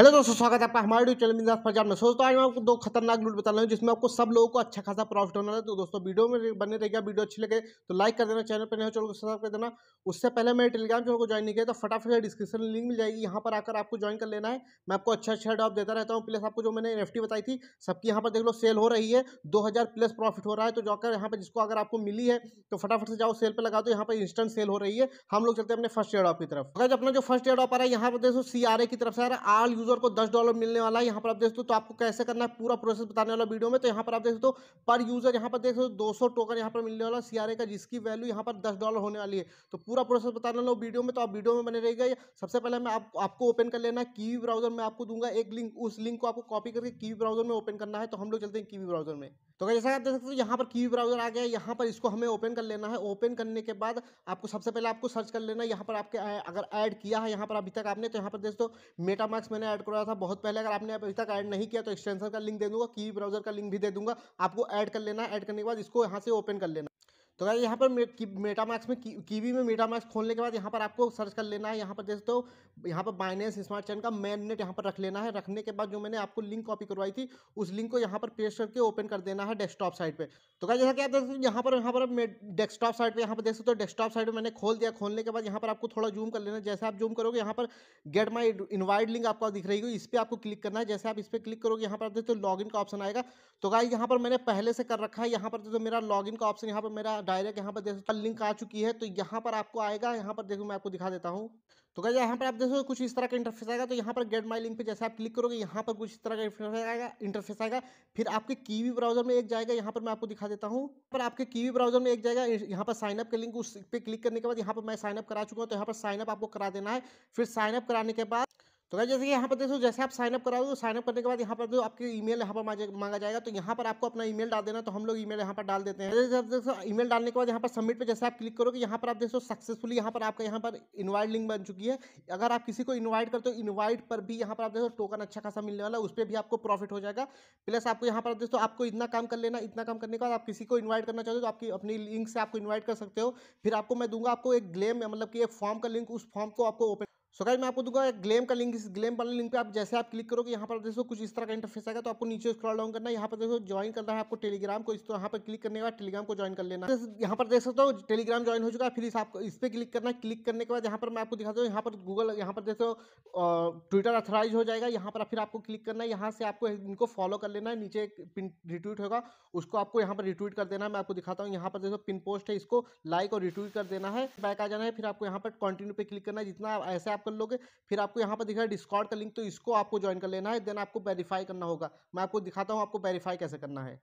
Hello दोस्तों, स्वागत है आपका हमारे यूट्यूब चैनल मिजाज पंजाब में। सोचता आज मैं आपको दो खतरनाक लूट बता रहा हूँ, जिसमें आपको सब लोगों को अच्छा खासा प्रॉफिट होना है। तो दोस्तों, वीडियो में बने रहेगा वीडियो अच्छी लगे तो लाइक कर देना, चैनल पर नहीं चैनल को सब्सक्राइब कर देना। उससे पहले मेरे टेलीग्राम चैनल को ज्वाइन नहीं किया तो फटाफट डिस्क्रिप्शन लिंक मिल जाएगी। यहाँ पर आकर आपको ज्वाइन कर लेना है। मैं आपको अच्छा अच्छा डॉप देता रहता हूँ। प्लस आपको जो मैंने एफ़ बताई थी, सबकी यहाँ पर देख लो सेल हो रही है। दो हज़ार प्लस प्रॉफिट हो रहा है तो जाकर यहाँ पर जिसको अगर आपको मिली है तो फटाफट से जाओ सेल पर लगा दो। यहाँ पर इंस्टेंट सेल हो रही है। हम लोग चलते हैं अपने फ़र्स्ट एयर की तरफ़। अगर अपना जो फ़र्स्ट एयर आ रहा है, यहाँ पर देखो सी की तरफ़ से आ रहा है। आल यूज़र को दस डॉलर मिलने वाला है यहाँ पर आप देख सकते हो तो आपको कैसे करना है पूरा प्रोसेस बताने वाला वीडियो में तो यहाँ पर आप देख सकते हो पर यूज़र यहाँ पर देख सकते हो दो सौ टोकन यहाँ पर मिलने वाला सीआरए का जिसकी वैल्यू यहाँ पर दस डॉलर होने वाली है तो पूरा प्रोसेस बताने वाला वीडियो में तो आप वीडियो में बने रहेगा सबसे पहले मैं आप, आपको ओपन कर लेना है कीवी ब्राउज़र में आपको दूँगा एक लिंक उस लिंक को आपको कॉपी करके कीवी ब्राउज़र में ओपन करना है तो हम लोग चलते हैं कीवी ब्राउज़र में तो जैसा आप देख सकते हो यहाँ पर कीवी ब्राउज़र आ गया है यहाँ पर इसको हमें ओपन कर लेना है ओपन करने के बाद आपको सबसे पहले आपको सर्च कर लेना है यहाँ पर आपके अगर ऐड किया है यहाँ पर अभी तक आपने तो यहाँ पर देख दो मेटा मार्क्स मैंने ऐड करवाया था बहुत पहले, अगर आपने अभी तक ऐड नहीं किया तो एक्सटेंशन का लिंक दे दूँगा की ब्राउज़र का लिंक भी दे दूँगा, आपको ऐड कर लेना ऐड करने के बाद इसको यहाँ से ओपन कर लेना तो गाइस यहाँ पर मेटा मैक्स में कीवी में मेटा मैक्स खोलने के बाद यहाँ पर आपको सर्च कर लेना है यहाँ पर जैसे तो यहाँ पर बाइनेंस स्मार्ट चैन का मेन नेट यहाँ पर रख लेना है रखने के बाद जो मैंने आपको लिंक कॉपी करवाई थी उस लिंक को यहाँ पर पेस्ट करके ओपन कर देना है डेस्कटॉप साइड पर तो क्या जैसा क्या देख यहाँ पर यहाँ पर डेस्कटॉप साइड पर यहाँ पर देख सकते हो डेस्कटॉप साइड पर मैंने खोल दिया खोलने के बाद यहाँ पर आपको थोड़ा जूम कर लेना जैसे आप जूम करोगे यहाँ पर गेट माई इन्वाइट लिंक आपको दिख रही है इस पर आपको क्लिक करना है जैसे आप इस पर क्लिक करोगे यहाँ पर आप देखते हो लॉगिन का ऑप्शन आएगा तो गाइस यहाँ पर मैंने पहले से कर रखा है यहाँ पर जो मेरा लॉगिन का ऑप्शन यहाँ पर मेरा डायरेक्ट यहाँ पर देख सकते लिंक आ चुकी है तो यहाँ पर आपको आएगा यहाँ पर देखो मैं आपको दिखा देता हूँ तो क्या यहाँ पर आप देखो कुछ इस तरह का इंटरफेस आएगा तो यहाँ पर गेट माई लिंक पे जैसे आप क्लिक करोगे यहाँ पर कुछ इस तरह का इंटरफेस आएगा इंटरफेस आएगा फिर आपके कीवी ब्राउज़र में एक जाएगा यहाँ पर मैं आपको दिखा देता हूँ पर आपके कीवी ब्राउज़र में एक जाएगा यहाँ पर साइनअप के लिंक उस पर क्लिक करने के बाद यहाँ पर मैं साइनअप करा चुका हूँ तो यहाँ पर साइनअप आपको करा देना है फिर साइनअप कराने के बाद तो क्या जैसे कि यहाँ पर देखो जैसे आप साइनअप कराओगे तो साइनअप करने के बाद यहाँ पर जो आपके ईमेल यहाँ पर मांगा जाएगा तो यहाँ पर आपको अपना ईमेल डाल देना तो हम लोग ईमेल यहाँ पर डाल देते हैं जैसे देखो डालने के बाद यहाँ पर सबमिट पे जैसे आप क्लिक करोगे यहाँ पर आप देखो सक्सेसफुली यहाँ पर आपका यहाँ पर इन्वाइट लिंक बन चुकी है अगर आप किसी को इन्वाइट करते हो इन्वाइट पर भी यहाँ पर आप देखो टोकन अच्छा खासा मिलने वाला उस पर भी आपको प्रॉफिट हो जाएगा प्लस आपको यहाँ पर देखो आपको इतना काम कर लेना इतना काम करने के बाद आप किसी को इन्वाइट करना चाहते हो तो आपकी अपनी लिंक से आपको इन्वाइट कर सकते हो फिर आपको मैं दूँगा आपको एक ग्लेम मतलब कि एक फॉर्म का लिंक उस फॉर्म को आपको ओपन सो गाइस मैं आपको दूँगा एक ग्लेम का लिंक इस ग्लेम वाले लिंक पे आप जैसे आप क्लिक करोगे यहाँ पर देखो कुछ इस तरह का इंटरफेस आएगा तो आपको नीचे स्क्रॉल डाउन करना है यहाँ पर देखो ज्वाइन करना है आपको टेलीग्राम को इस तो यहाँ पर क्लिक करने के बाद टेलीग्राम को ज्वाइन कर लेना है यहाँ पर देख सकते हो टेलीग्राम ज्वाइन हो चुका है फिर इस आपको इस पर क्लिक करना है क्लिक करने के बाद यहाँ पर मैं आपको दिखाता हूँ यहाँ पर गूगल यहाँ पर देखो ट्विटर अथराइज हो जाएगा यहाँ पर फिर आपको क्लिक करना है यहाँ से आपको इनको फॉलो कर लेना है नीचे रिट्वीट होगा उसको आपको यहाँ पर रिट्वीट कर देना है मैं आपको दिखाता हूँ यहाँ पर देखो पिन पोस्ट है इसको लाइक और रिट्वीट कर देना है बैक आ जाना है फिर आपको यहाँ पर कंटिन्यू पे क्लिक करना है जितना ऐसे आप कर लोगे, फिर आपको यहाँ पर दिख डिस्कॉर्ड का लिंक तो इसको आपको ज्वाइन कर लेना है देन आपको वेरीफाई करना होगा। मैं आपको दिखाता हूँ आपको वेरीफाई कैसे करना है।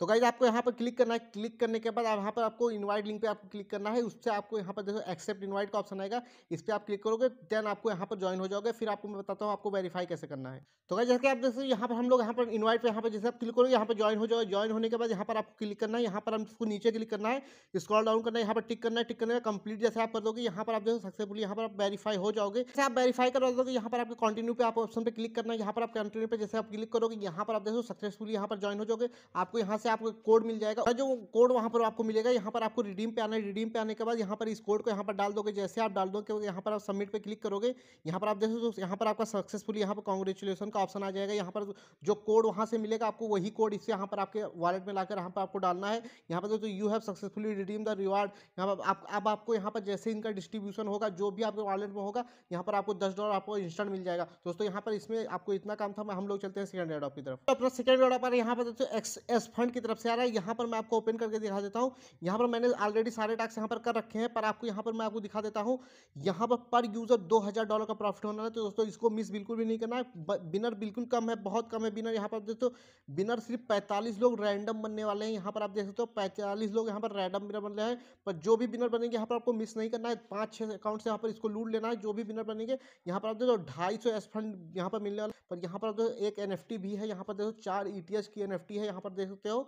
तो गाइज़ आपको यहाँ पर क्लिक करना है क्लिक करने के बाद आप यहाँ पर आपको इनवाइट लिंक पे आपको क्लिक करना है उससे आपको यहाँ पर देखो एक्सेप्ट इनवाइट का ऑप्शन आएगा इस पर आप क्लिक करोगे देन आपको यहाँ पर ज्वाइन हो जाओगे फिर आपको मैं बताता हूँ आपको वेरीफाई कैसे करना है तो गाइज़ जैसे आप देखो यहाँ पर हम लोग यहाँ पर इन्वाइट पे यहाँ पर जैसे आप क्लिक करोगे यहाँ पर ज्वाइन हो जाओगे ज्वाइन होने के बाद यहाँ पर आपको क्लिक करना है यहाँ पर हमको नीचे क्लिक करना है स्क्रॉल डाउन करना है यहाँ पर टिक करना है टिक करना है कंप्लीट जैसे आप कर दोगे यहाँ पर आप देखो सक्सेसफुल यहाँ पर आप वेरीफाई हो जाओगे जैसे आप वेरीफाई करवा दोगे यहाँ पर आपको कंटिन्यू पे आप ऑप्शन पर क्लिक करना है यहाँ पर आप कंटिन्यू पे जैसे आप क्लिक करोगे यहाँ पर आप देखो सक्सेसफुल यहाँ पर ज्वाइन हो जाओगे आपको यहाँ से आपको कोड मिल जाएगा जाएगा जो कोड वहाँ पर आपको मिलेगा यहाँ पर आपको रिडीम पे आना है रिडीम पे आने के बाद यहाँ पर इस कोड को यहाँ पर डाल दोगे जैसे आप डाल दोगे यहाँ पर आप सबमिट पे क्लिक करोगे यहाँ पर आप देखो तो यहाँ पर आपका सक्सेसफुली यहाँ पर कॉन्ग्रेचुलेसन का ऑप्शन आ जाएगा यहाँ पर जो कोड वहाँ से मिलेगा आपको वही कोड इससे यहाँ पर आपके वॉलेट में लाकर यहाँ पर आपको डालना है यहाँ पर तो you have successfully redeem the reward यहाँ पर अब आपको यहाँ पर जैसे इनका डिस्ट्रीब्यूशन होगा जो भी आपके वॉलेट में होगा यहाँ पर आपको दस डॉलर आपको इंस्टेंट मिल जाएगा दोस्तों यहाँ पर इसमें आपको इतना काम था हम लोग चलते हैं सेकंड एड की तरफ़ अपना सेकंड एड पर यहाँ पर दोस्तों एक्स एस फंड की तरफ़ से आ रहा है यहाँ पर मैं आपको ओपन करके दिखा देता हूँ यहाँ पर मैंने ऑलरेडी सारे टैक्स यहाँ पर कर रखे हैं पर आपको यहाँ पर मैं आपको दिखा देता हूँ यहाँ पर पर यूज़र दो हज़ार डॉलर का प्रॉफिट होना है तो दोस्तों इसको मिस बिल्कुल भी नहीं करना है बिनर बिल्कुल कम है बहुत कम है बिनर यहाँ पर देखो बिनर सिर्फ़ पैंतालीस लोग रैंडम बनने वाले हैं यहाँ पर आप देख सकते हो पैंतालीस लोग यहाँ पर रैंडम बिनर बन रहे हैं पर जो भी बिनर बनेंगे यहाँ पर आपको मिस नहीं करना है पाँच छः अकाउंट से यहाँ पर इसको लूट लेना है जो भी बिनर बनेंगे यहाँ पर आप देखो ढाई सौ एस फंड यहाँ पर मिलने वाला पर यहाँ पर एक एन भी है यहाँ पर देखो चार ई e की एन है यहाँ पर देख सकते हो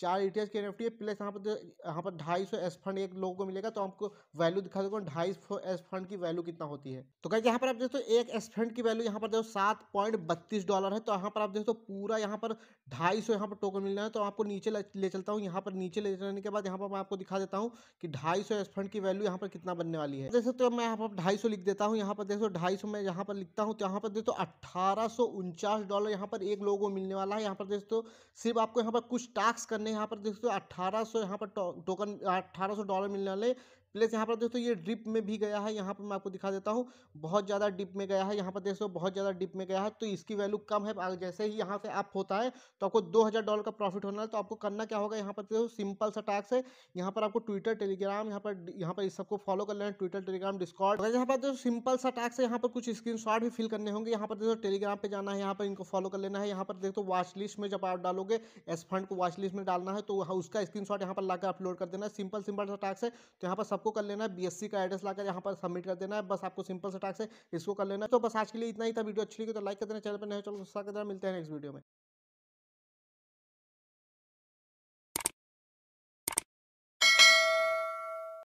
चार ई की एन है प्लस यहाँ पर यहाँ पर ढाई सौ एस फंड एक लोगों को मिलेगा तो आपको वैल्यू दिखा दूँगा ढाई सौ एस फंड की वैल्यू कितना होती है तो क्या यहाँ पर आप देखो एक एस फंड की वैल्यू यहाँ पर देखो सात पॉइंट बत्तीस डॉलर है तो यहाँ पर आप देखो पूरा यहाँ पर ढाई सौ यहाँ पर टोकन मिल रहा है तो आपको नीचे ले चलता हूँ यहाँ पर नीचे ले जाने के बाद यहाँ पर मैं आपको दिखा देता हूँ कि ढाई सौ एस फंड की वैल्यू यहाँ पर कितना बनने वाली है जैसे तो मैं यहाँ पर ढाई सौ लिख देता हूँ यहाँ पर देखो ढाई सौ मैं यहाँ पर लिखता हूँ तो यहाँ पर देखो अट्ठारह सौ उनचास डॉलर यहाँ पर एक लोगों को मिलने वाला है यहाँ पर देखो सिर्फ़ आपको यहाँ पर कुछ टास्क करने यहाँ पर देख सकते हो अट्ठारह सौ यहाँ पर टोकन अट्ठारह सौ डॉलर मिलने वाले प्लस यहाँ पर दोस्तों ये डिप में भी गया है यहाँ पर मैं आपको दिखा देता हूँ बहुत ज़्यादा डिप में गया है यहाँ पर दोस्तों बहुत ज़्यादा डिप में गया है तो इसकी वैल्यू कम है जैसे ही यहाँ से अप होता है तो आपको दो हज़ार डॉलर का प्रॉफिट होना है तो आपको करना क्या होगा यहाँ पर देखो सिंपल सा टैक्स है यहाँ पर आपको ट्विटर टेलीग्राम यहाँ पर यहाँ पर इस सबको फॉलो कर लेना ट्विटर टेलीग्राम डिस्कॉर्ड यहाँ पर जो सिंपल सा टैक्स है यहाँ पर कुछ स्क्रीन भी फिल करने होंगे यहाँ पर देखो टेलीग्राम पे जाना है यहाँ पर इनको फॉलो कर लेना है यहाँ पर देखो वॉच लिस्ट में जब आप डालोगे एस फंड को वॉच लिस्ट में डालना है तो उसका स्क्रीन यहाँ पर लाकर अपलोड कर देना है सिंपल सिंपल सा टैक्स है तो यहाँ पर सबको कर लेना है बी का एड्रेस लाकर यहाँ पर सबमिट कर देना है, बस आपको सिंपल से टैक्स है इसको कर लेना है। तो बस आज के लिए इतना ही था, वीडियो अच्छी लगी तो लाइक कर देना, चैनल पर नहीं चलो गुस्सा मिलते हैं नेक्स्ट वीडियो में।